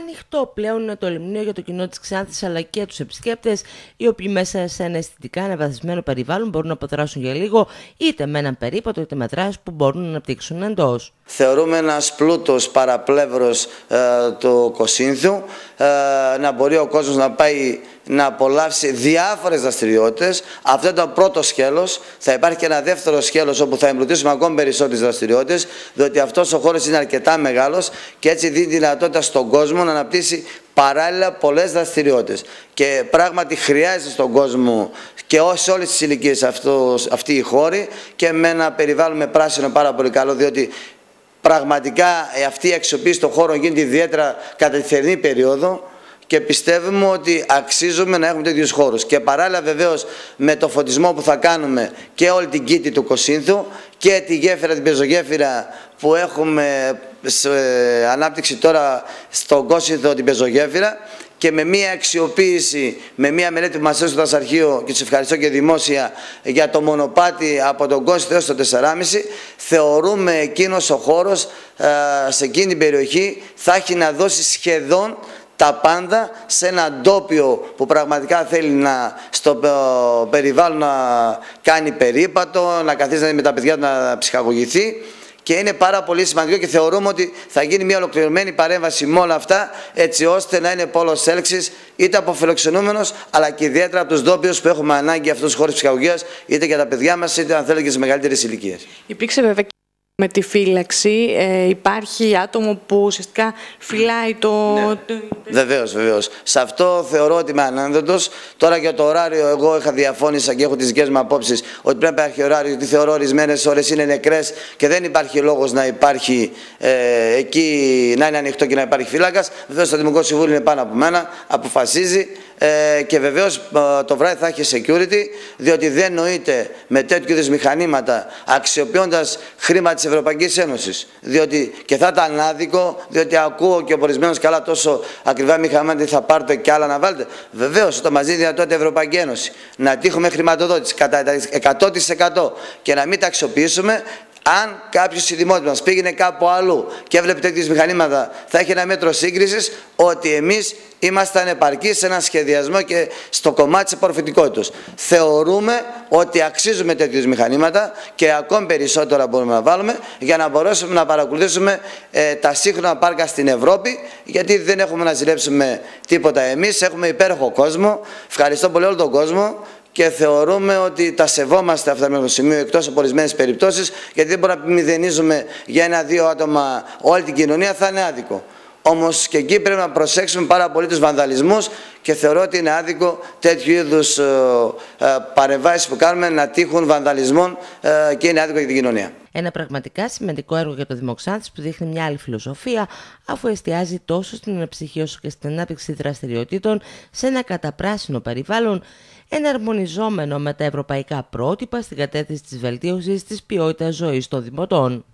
Ανοιχτό πλέον είναι το λιμνίο για το κοινό της Ξάνθης αλλά και τους επισκέπτες, οι οποίοι μέσα σε ένα αισθητικά αναβαθμισμένο περιβάλλον μπορούν να αποδράσουν για λίγο είτε με έναν περίπατο είτε με δράσει που μπορούν να αναπτύξουν εντός. Θεωρούμε ένας πλούτος παραπλεύρος ε, του Κωσίνθου ε, να μπορεί ο κόσμος να πάει να απολαύσει διάφορες δραστηριότητες. Αυτό ήταν το πρώτος σκέλος. Θα υπάρχει και ένα δεύτερο σκέλος όπου θα εμπλουτίσουμε ακόμη περισσότερες δραστηριότητες, διότι αυτός ο χώρος είναι αρκετά μεγάλος και έτσι δίνει δυνατότητα στον κόσμο να αναπτύσσει παράλληλα πολλές δραστηριότητες. Και πράγματι χρειάζεται στον κόσμο και σε όλες τις ηλικίες αυτή η χώρη και με ένα περιβάλλον με πράσινο πάρα πολύ καλό, διότι πραγματικά αυτή η αξιοποίηση των χώρων γίνεται ιδιαίτερα κατά τη θερινή περίοδο και πιστεύουμε ότι αξίζουμε να έχουμε τέτοιους χώρους. Και παράλληλα βεβαίως με το φωτισμό που θα κάνουμε και όλη την κήτη του Κωσίνθου και τη γέφυρα, την πεζογέφυρα που έχουμε σε ανάπτυξη τώρα στον Κώσινθο την πεζογέφυρα και με μια αξιοποίηση, με μια μελέτη που μας έστω το αρχείο και τους ευχαριστώ και δημόσια για το μονοπάτι από τον Κώσινθο έως το 4,5 θεωρούμε εκείνος ο χώρος σε εκείνη την περιοχή θα έχει να δώσει σχεδόν τα πάντα σε ένα ντόπιο που πραγματικά θέλει να στο περιβάλλον να κάνει περίπατο, να καθίσει με τα παιδιά να ψυχαγωγηθεί και είναι πάρα πολύ σημαντικό και θεωρούμε ότι θα γίνει μια ολοκληρωμένη παρέμβαση με όλα αυτά έτσι ώστε να είναι πόλος έλξης είτε από φιλοξενούμενος αλλά και ιδιαίτερα από τους ντόπιους που έχουμε ανάγκη αυτούς του χώρου ψυχαγωγίας είτε για τα παιδιά μας είτε αν θέλετε και σε μεγαλύτερες ηλικίες. Υπήρξε βέβαια με τη φύλαξη. Ε, υπάρχει άτομο που ουσιαστικά φυλάει το... Ναι. Βεβαίως, βεβαίως. Σε αυτό θεωρώ ότι είμαι ανάνδετος. Τώρα για το ωράριο εγώ είχα διαφώνησα και έχω τις δικές μου απόψεις ότι πρέπει να υπάρχει ωράριο γιατί θεωρώ ορισμένες ώρες είναι νεκρές και δεν υπάρχει λόγος να υπάρχει ε, εκεί να είναι ανοιχτό και να υπάρχει φύλακας. Βεβαίως το Δημοτικό Συμβούλιο είναι πάνω από μένα, αποφασίζει ε, και βεβαίως ε, το βράδυ θα έχει security διότι δεν νοείται με τέτοιου είδους μηχανήματα αξιοποιώντας χρήμα της Ευρωπαϊκής Ένωσης. Διότι και θα ήταν άδικο διότι ακούω και ο καλά τόσο ακριβά μηχανήματα θα πάρετε και άλλα να βάλετε. Βεβαίως το μαζί δυνατότητα η Ευρωπαϊκή Ένωση να τύχουμε χρηματοδότηση κατά 100% και να μην τα αξιοποιήσουμε αν κάποιος δημότη μας πήγαινε κάπου αλλού και έβλεπε τέτοιου μηχανήματα, θα έχει ένα μέτρο σύγκρισης ότι εμείς ήμασταν επαρκείς σε ένα σχεδιασμό και στο κομμάτι της απορροφητικότητας. Θεωρούμε ότι αξίζουμε τέτοιου μηχανήματα και ακόμη περισσότερα μπορούμε να βάλουμε για να μπορέσουμε να παρακολουθήσουμε ε, τα σύγχρονα πάρκα στην Ευρώπη, γιατί δεν έχουμε να ζηλέψουμε τίποτα εμείς. Έχουμε υπέροχο κόσμο. Ευχαριστώ πολύ όλο τον κόσμο και θεωρούμε ότι τα σεβόμαστε αυτά με το σημείο εκτός από ορισμένες περιπτώσεις, γιατί δεν μπορούμε να μηδενίζουμε για ένα-δύο άτομα όλη την κοινωνία, θα είναι άδικο. Όμως και εκεί πρέπει να προσέξουμε πάρα πολύ τους βανδαλισμούς και θεωρώ ότι είναι άδικο τέτοιου είδους ε, ε, παρεμβάσεις που κάνουμε να τύχουν βανδαλισμών ε, και είναι άδικο για την κοινωνία. Ένα πραγματικά σημαντικό έργο για το Δημοξάνθης που δείχνει μια άλλη φιλοσοφία αφού εστιάζει τόσο στην αναψυχή όσο και στην ανάπτυξη δραστηριοτήτων σε ένα καταπράσινο περιβάλλον εναρμονιζόμενο με τα ευρωπαϊκά πρότυπα στην κατεύθυνση της βελτίωσης της ποιότητας ζωής των δημοτών.